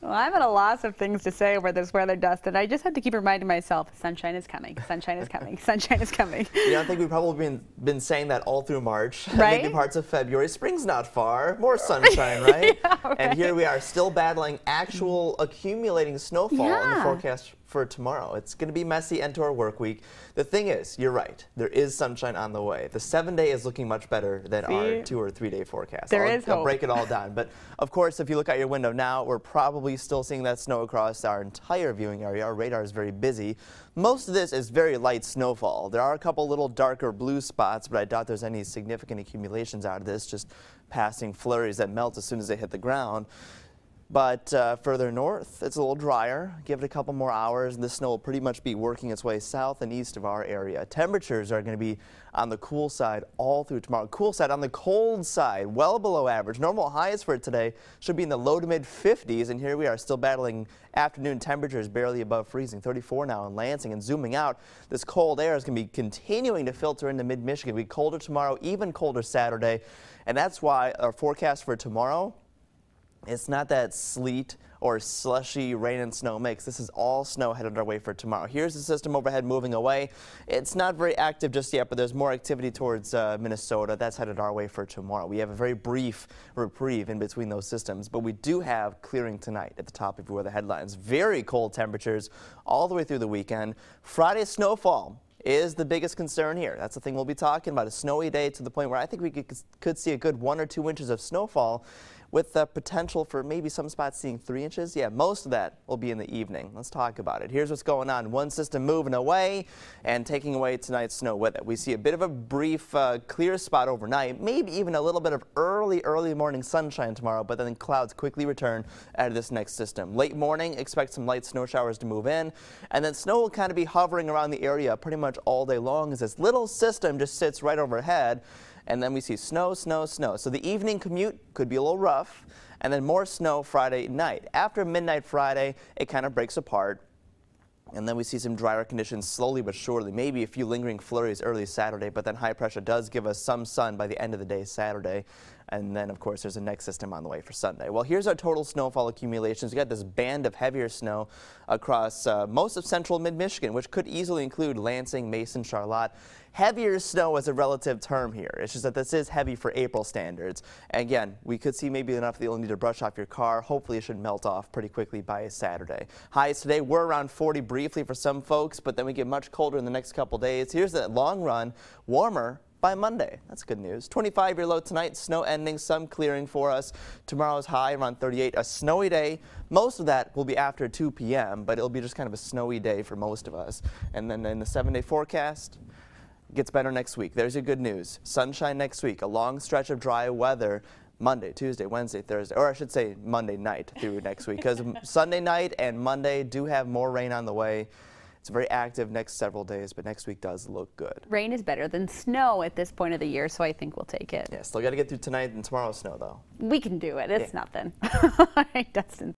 Well, I'm at a loss of things to say over this weather, Dustin. I just had to keep reminding myself, sunshine is coming, sunshine is coming, sunshine is coming. Know, I think we've probably been, been saying that all through March, right? maybe parts of February. Spring's not far, more sunshine, right? yeah, right? And here we are still battling actual accumulating snowfall yeah. in the forecast for tomorrow. It's going to be messy into our work week. The thing is, you're right. There is sunshine on the way. The seven day is looking much better than See? our two or three day forecast. There I'll, is I'll break it all down. But of course, if you look out your window now, we're probably still seeing that snow across our entire viewing area. Our radar is very busy. Most of this is very light snowfall. There are a couple little darker blue spots, but I doubt there's any significant accumulations out of this, just passing flurries that melt as soon as they hit the ground. But uh, further north, it's a little drier. Give it a couple more hours, and the snow will pretty much be working its way south and east of our area. Temperatures are going to be on the cool side all through tomorrow. Cool side on the cold side, well below average. Normal highs for today should be in the low to mid 50s, and here we are still battling afternoon temperatures barely above freezing. 34 now in Lansing, and zooming out, this cold air is going to be continuing to filter into mid-Michigan. It'll be colder tomorrow, even colder Saturday, and that's why our forecast for tomorrow it's not that sleet or slushy rain and snow mix. This is all snow headed our way for tomorrow. Here's the system overhead moving away. It's not very active just yet, but there's more activity towards uh, Minnesota. That's headed our way for tomorrow. We have a very brief reprieve in between those systems, but we do have clearing tonight at the top of where the headlines. Very cold temperatures all the way through the weekend. Friday snowfall is the biggest concern here. That's the thing we'll be talking about. A snowy day to the point where I think we could, could see a good one or two inches of snowfall with the potential for maybe some spots seeing three inches. Yeah, most of that will be in the evening. Let's talk about it. Here's what's going on. One system moving away and taking away tonight's snow with it. We see a bit of a brief uh, clear spot overnight, maybe even a little bit of early, early morning sunshine tomorrow, but then clouds quickly return out of this next system. Late morning, expect some light snow showers to move in, and then snow will kind of be hovering around the area pretty much all day long as this little system just sits right overhead and then we see snow, snow, snow. So the evening commute could be a little rough, and then more snow Friday night. After midnight Friday, it kind of breaks apart. And then we see some drier conditions slowly but surely, maybe a few lingering flurries early Saturday, but then high pressure does give us some sun by the end of the day Saturday. And then, of course, there's a next system on the way for Sunday. Well, here's our total snowfall accumulations. We got this band of heavier snow across uh, most of central mid-Michigan, which could easily include Lansing, Mason, Charlotte. Heavier snow is a relative term here. It's just that this is heavy for April standards. And again, we could see maybe enough that you'll need to brush off your car. Hopefully, it should melt off pretty quickly by Saturday. Highs today were around 40 briefly for some folks, but then we get much colder in the next couple days. Here's the long run, warmer by Monday. That's good news. 25 year low tonight, snow ending, some clearing for us. Tomorrow's high around 38, a snowy day. Most of that will be after 2 p.m., but it'll be just kind of a snowy day for most of us. And then in the seven day forecast, gets better next week. There's your good news. Sunshine next week, a long stretch of dry weather. Monday, Tuesday, Wednesday, Thursday, or I should say Monday night through next week because Sunday night and Monday do have more rain on the way. It's very active next several days, but next week does look good. Rain is better than snow at this point of the year, so I think we'll take it. Yeah, still got to get through tonight and tomorrow's snow, though. We can do it. It's yeah. nothing. All right, Dustin.